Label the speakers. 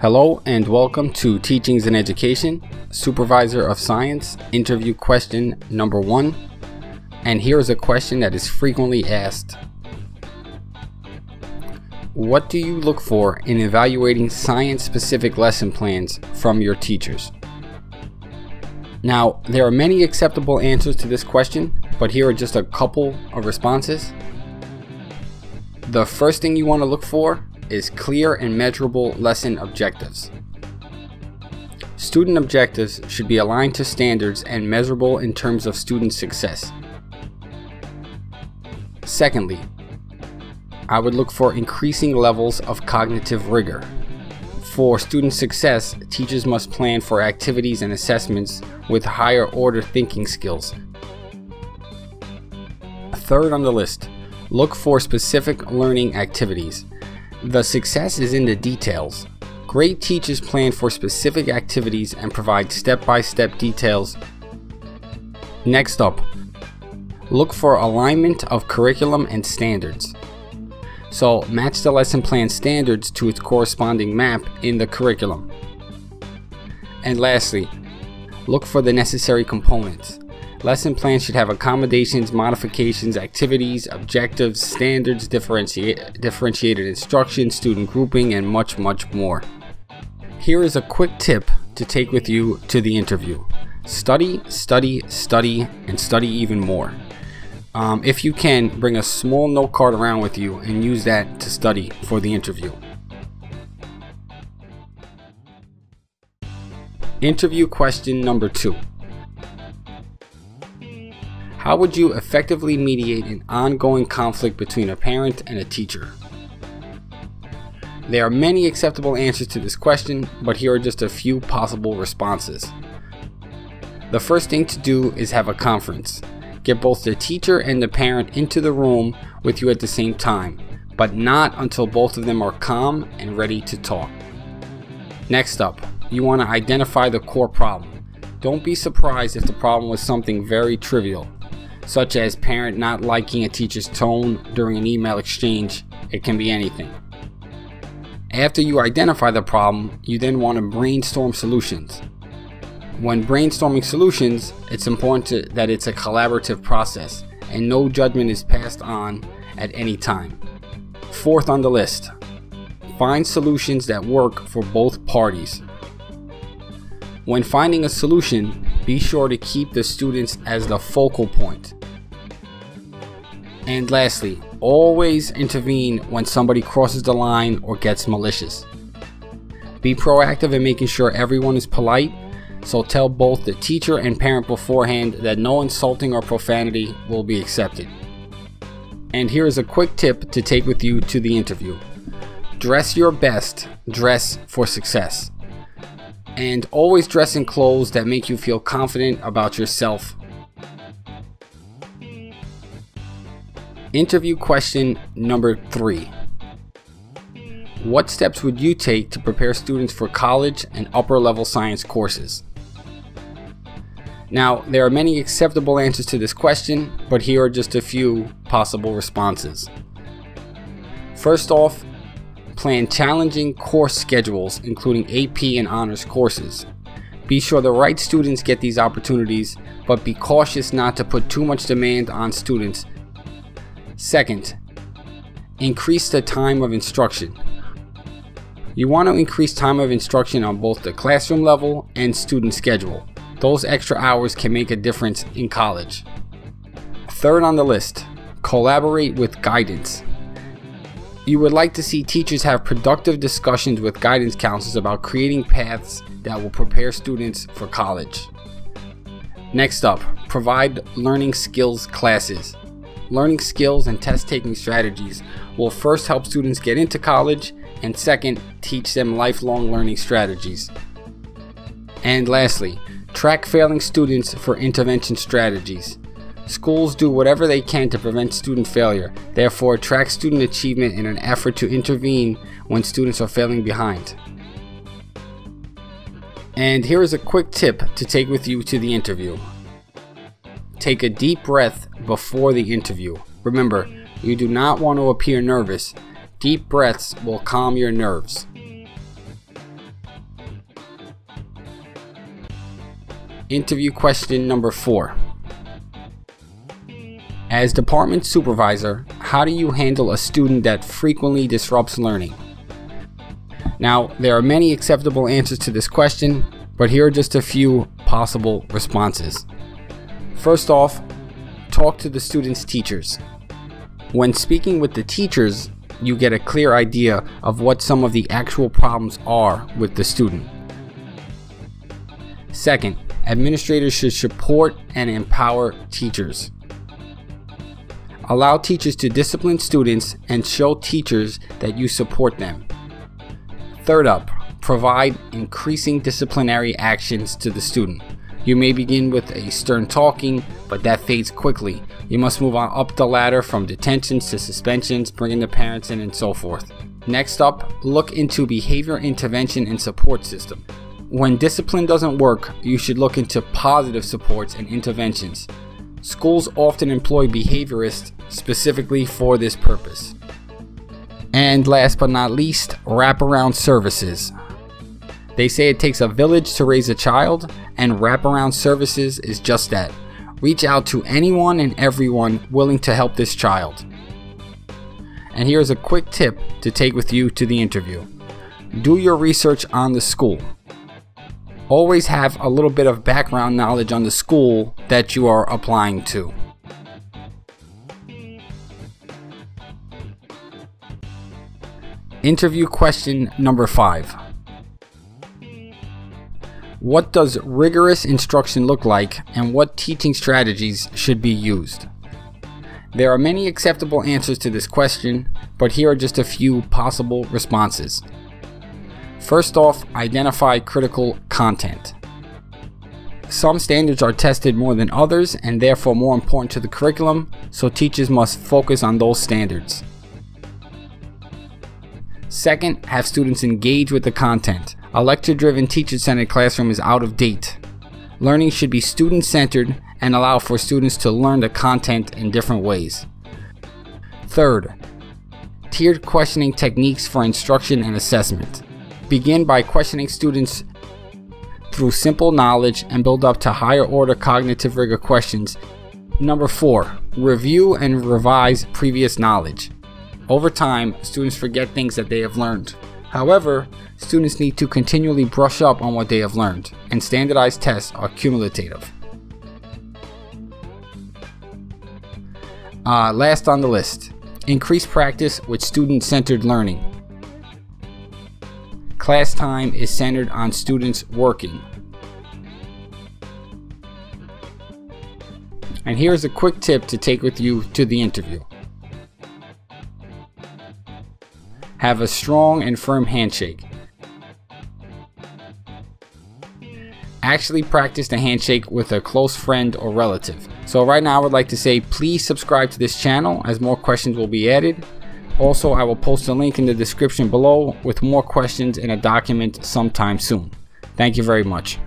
Speaker 1: Hello and welcome to Teachings in Education, Supervisor of Science, interview question number one. And here is a question that is frequently asked. What do you look for in evaluating science specific lesson plans from your teachers? Now, there are many acceptable answers to this question, but here are just a couple of responses. The first thing you want to look for is clear and measurable lesson objectives. Student objectives should be aligned to standards and measurable in terms of student success. Secondly, I would look for increasing levels of cognitive rigor. For student success, teachers must plan for activities and assessments with higher order thinking skills. Third on the list, look for specific learning activities. The success is in the details. Great teachers plan for specific activities and provide step-by-step details. Next up, look for alignment of curriculum and standards. So match the lesson plan standards to its corresponding map in the curriculum. And lastly, look for the necessary components. Lesson plans should have accommodations, modifications, activities, objectives, standards, differentiated instruction, student grouping, and much, much more. Here is a quick tip to take with you to the interview. Study, study, study, and study even more. Um, if you can, bring a small note card around with you and use that to study for the interview. Interview question number two. How would you effectively mediate an ongoing conflict between a parent and a teacher? There are many acceptable answers to this question, but here are just a few possible responses. The first thing to do is have a conference. Get both the teacher and the parent into the room with you at the same time, but not until both of them are calm and ready to talk. Next up, you want to identify the core problem. Don't be surprised if the problem was something very trivial, such as parent not liking a teacher's tone during an email exchange. It can be anything. After you identify the problem, you then want to brainstorm solutions. When brainstorming solutions, it's important to, that it's a collaborative process and no judgment is passed on at any time. Fourth on the list, find solutions that work for both parties. When finding a solution, be sure to keep the students as the focal point. And lastly, always intervene when somebody crosses the line or gets malicious. Be proactive in making sure everyone is polite, so tell both the teacher and parent beforehand that no insulting or profanity will be accepted. And here is a quick tip to take with you to the interview. Dress your best, dress for success. And always dress in clothes that make you feel confident about yourself Interview question number three. What steps would you take to prepare students for college and upper level science courses? Now, there are many acceptable answers to this question, but here are just a few possible responses. First off, plan challenging course schedules, including AP and honors courses. Be sure the right students get these opportunities, but be cautious not to put too much demand on students Second, increase the time of instruction. You want to increase time of instruction on both the classroom level and student schedule. Those extra hours can make a difference in college. Third on the list, collaborate with guidance. You would like to see teachers have productive discussions with guidance counselors about creating paths that will prepare students for college. Next up, provide learning skills classes learning skills and test taking strategies will first help students get into college and second, teach them lifelong learning strategies. And lastly, track failing students for intervention strategies. Schools do whatever they can to prevent student failure, therefore, track student achievement in an effort to intervene when students are failing behind. And here is a quick tip to take with you to the interview. Take a deep breath before the interview. Remember, you do not want to appear nervous. Deep breaths will calm your nerves. Interview question number four. As department supervisor, how do you handle a student that frequently disrupts learning? Now, there are many acceptable answers to this question, but here are just a few possible responses. First off, talk to the student's teachers. When speaking with the teachers, you get a clear idea of what some of the actual problems are with the student. Second, administrators should support and empower teachers. Allow teachers to discipline students and show teachers that you support them. Third up, provide increasing disciplinary actions to the student. You may begin with a stern talking, but that fades quickly. You must move on up the ladder from detentions to suspensions, bringing the parents in and so forth. Next up, look into behavior intervention and support system. When discipline doesn't work, you should look into positive supports and interventions. Schools often employ behaviorists specifically for this purpose. And last but not least, wraparound services. They say it takes a village to raise a child, and wraparound services is just that. Reach out to anyone and everyone willing to help this child. And here's a quick tip to take with you to the interview. Do your research on the school always have a little bit of background knowledge on the school that you are applying to. Interview question number five. What does rigorous instruction look like and what teaching strategies should be used? There are many acceptable answers to this question, but here are just a few possible responses. First off, identify critical content. Some standards are tested more than others and therefore more important to the curriculum, so teachers must focus on those standards. Second, have students engage with the content. A lecture-driven teacher-centered classroom is out of date. Learning should be student-centered and allow for students to learn the content in different ways. Third, tiered questioning techniques for instruction and assessment. Begin by questioning students through simple knowledge and build up to higher order cognitive rigor questions. Number four, review and revise previous knowledge. Over time, students forget things that they have learned. However, students need to continually brush up on what they have learned, and standardized tests are cumulative. Uh, last on the list, increase practice with student-centered learning. Class time is centered on students working. And here's a quick tip to take with you to the interview. Have a strong and firm handshake. Actually practice the handshake with a close friend or relative. So right now I would like to say please subscribe to this channel as more questions will be added. Also, I will post a link in the description below with more questions in a document sometime soon. Thank you very much.